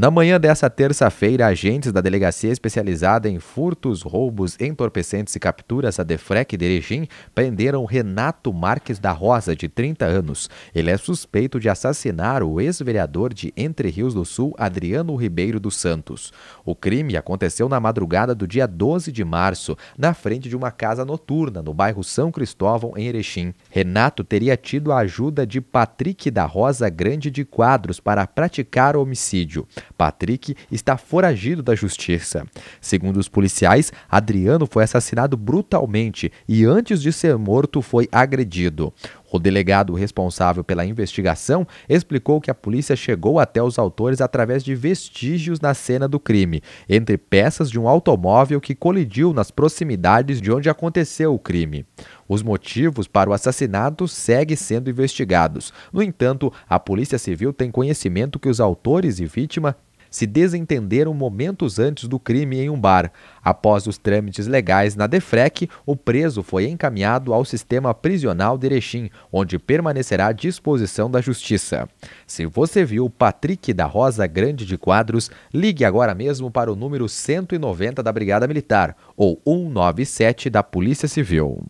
Na manhã dessa terça-feira, agentes da Delegacia Especializada em Furtos, Roubos, Entorpecentes e Capturas, a Defrec de Erechim, prenderam Renato Marques da Rosa, de 30 anos. Ele é suspeito de assassinar o ex-vereador de Entre Rios do Sul, Adriano Ribeiro dos Santos. O crime aconteceu na madrugada do dia 12 de março, na frente de uma casa noturna no bairro São Cristóvão, em Erechim. Renato teria tido a ajuda de Patrick da Rosa Grande de Quadros para praticar o homicídio. Patrick está foragido da justiça. Segundo os policiais, Adriano foi assassinado brutalmente e, antes de ser morto, foi agredido. O delegado responsável pela investigação explicou que a polícia chegou até os autores através de vestígios na cena do crime, entre peças de um automóvel que colidiu nas proximidades de onde aconteceu o crime. Os motivos para o assassinato seguem sendo investigados. No entanto, a Polícia Civil tem conhecimento que os autores e vítima se desentenderam momentos antes do crime em um bar. Após os trâmites legais na Defrec, o preso foi encaminhado ao sistema prisional de Erechim, onde permanecerá à disposição da Justiça. Se você viu Patrick da Rosa Grande de Quadros, ligue agora mesmo para o número 190 da Brigada Militar ou 197 da Polícia Civil.